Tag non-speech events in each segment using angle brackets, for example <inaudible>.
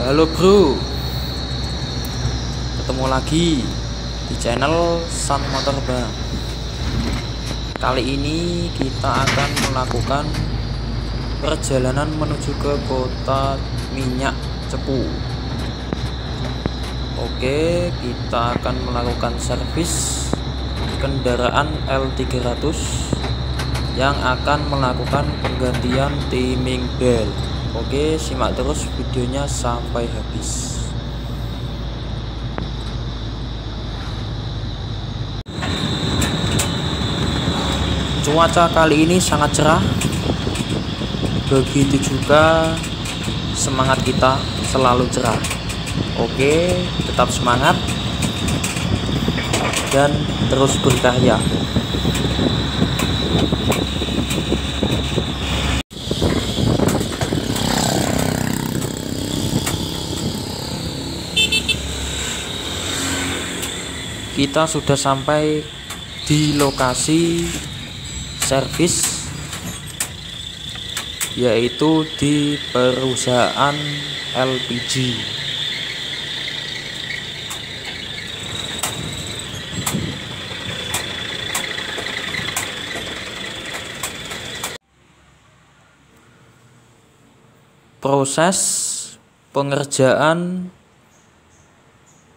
Halo bro. Ketemu lagi di channel Sun Motor Bang Kali ini kita akan melakukan perjalanan menuju ke kota minyak Cepu. Oke kita akan melakukan servis kendaraan L300 yang akan melakukan penggantian timing belt Oke simak terus videonya sampai habis. Cuaca kali ini sangat cerah. Begitu juga semangat kita selalu cerah. Oke tetap semangat Dan terus berkarya kita sudah sampai di lokasi servis yaitu di perusahaan LPG proses pengerjaan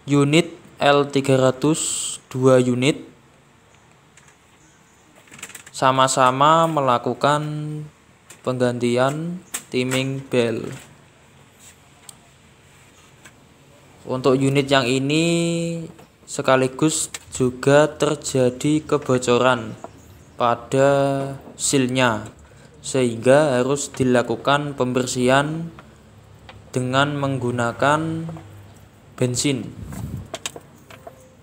unit L300 2 unit sama-sama melakukan penggantian timing bell. Untuk unit yang ini sekaligus juga terjadi kebocoran pada silnya sehingga harus dilakukan pembersihan dengan menggunakan bensin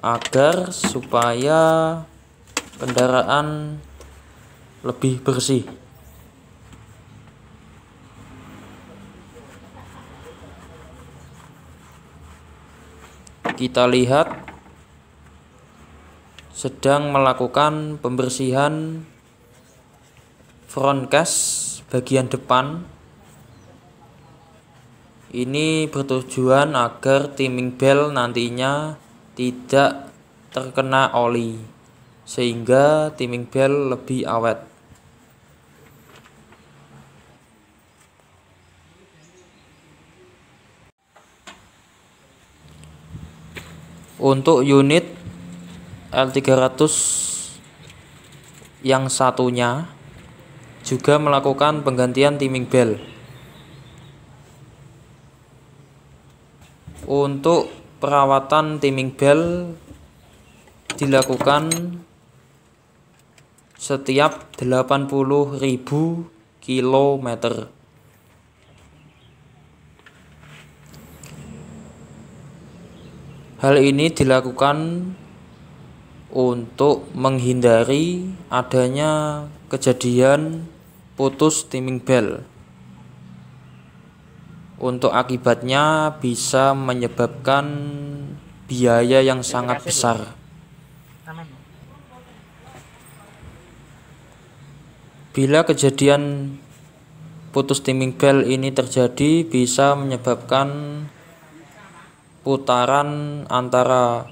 agar supaya kendaraan lebih bersih. Kita lihat sedang melakukan pembersihan front case bagian depan. Ini bertujuan agar timing bell nantinya tidak terkena oli sehingga timing bell lebih awet. Untuk unit L300 yang satunya juga melakukan penggantian timing bell untuk perawatan timing bell dilakukan setiap 80.000 km hal ini dilakukan untuk menghindari adanya kejadian putus timing bell untuk akibatnya bisa menyebabkan biaya yang sangat besar. Bila kejadian putus timing bell ini terjadi bisa menyebabkan putaran antara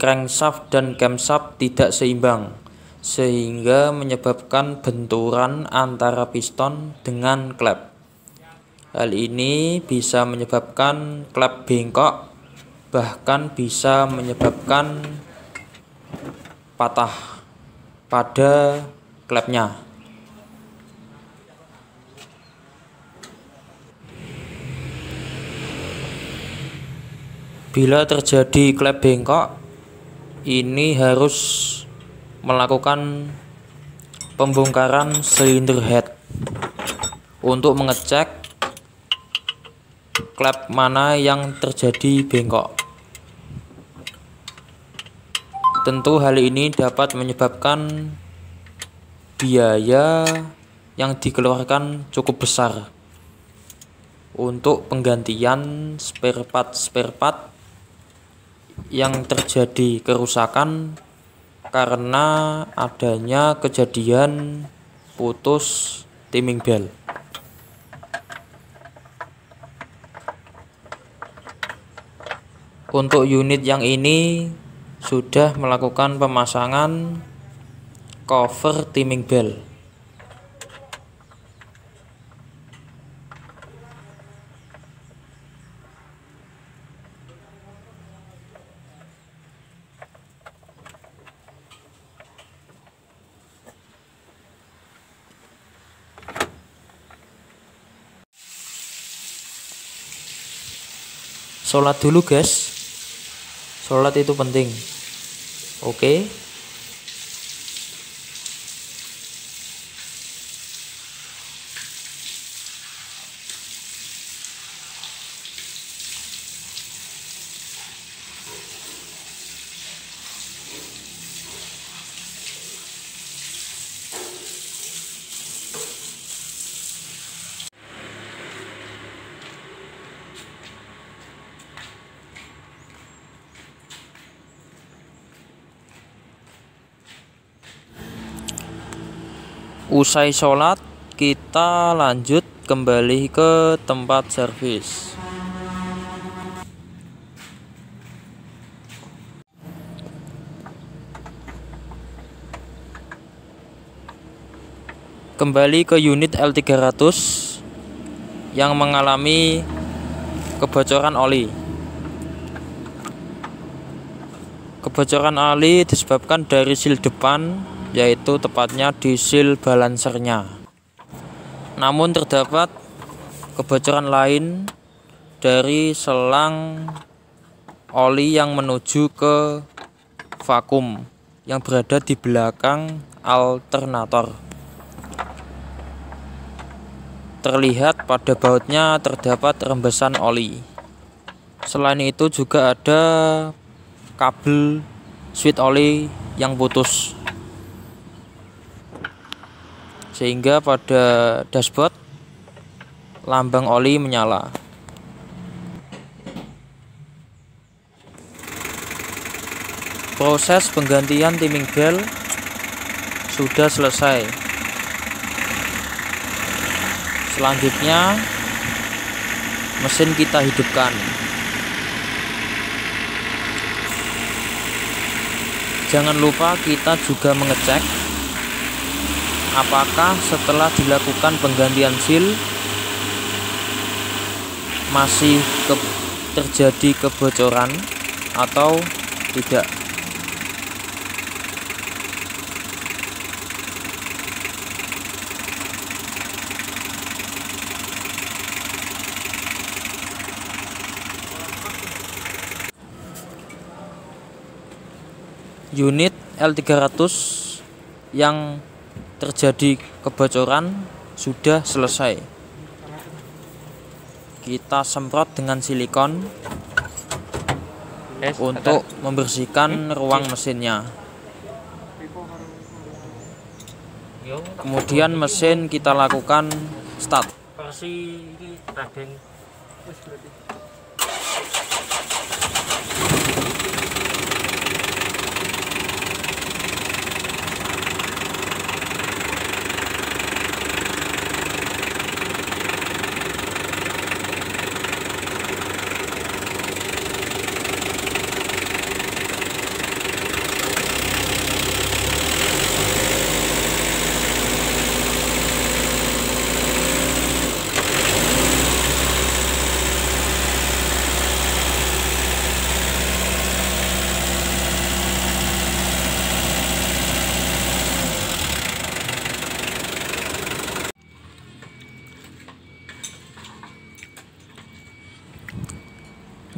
crankshaft dan camshaft tidak seimbang sehingga menyebabkan benturan antara piston dengan klep. Hal ini bisa menyebabkan klep bengkok, bahkan bisa menyebabkan patah pada klepnya. Bila terjadi klep bengkok, ini harus melakukan pembongkaran silinder head untuk mengecek klep mana yang terjadi bengkok. Tentu hal ini dapat menyebabkan biaya yang dikeluarkan cukup besar untuk penggantian spare part spare part yang terjadi kerusakan karena adanya kejadian putus timing bell. Untuk unit yang ini sudah melakukan pemasangan cover timing bell sholat dulu guys sholat itu penting. Oke Usai sholat, kita lanjut kembali ke tempat servis. Kembali ke unit L300 yang mengalami kebocoran oli. Kebocoran oli disebabkan dari sil depan yaitu tepatnya di seal balancernya. Namun terdapat kebocoran lain dari selang oli yang menuju ke vakum yang berada di belakang alternator. Terlihat pada bautnya terdapat rembesan oli. Selain itu juga ada kabel switch oli yang putus sehingga pada dashboard lambang oli menyala. Proses penggantian timing bell sudah selesai. Selanjutnya mesin kita hidupkan. Jangan lupa kita juga mengecek apakah setelah dilakukan penggantian seal masih ke, terjadi kebocoran atau tidak? Unit L300 yang terjadi kebocoran sudah selesai. Kita semprot dengan silikon untuk membersihkan ruang mesinnya. Kemudian mesin kita lakukan start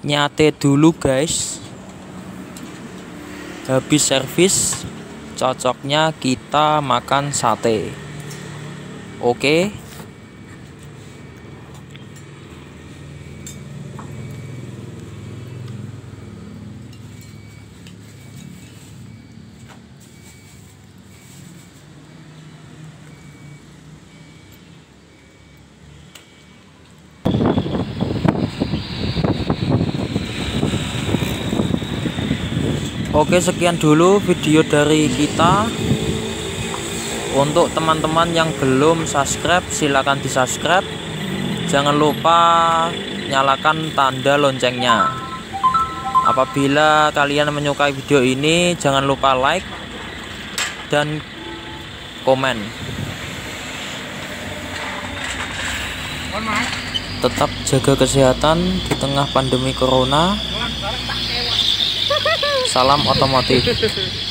nyate dulu guys habis servis cocoknya kita makan sate oke okay? Oke sekian dulu video dari kita. Untuk teman-teman yang belum subscribe silahkan di subscribe Jangan lupa nyalakan tanda loncengnya. Apabila kalian menyukai video ini jangan lupa like dan komen. Tetap jaga kesehatan di tengah pandemi corona salam otomotif <laughs>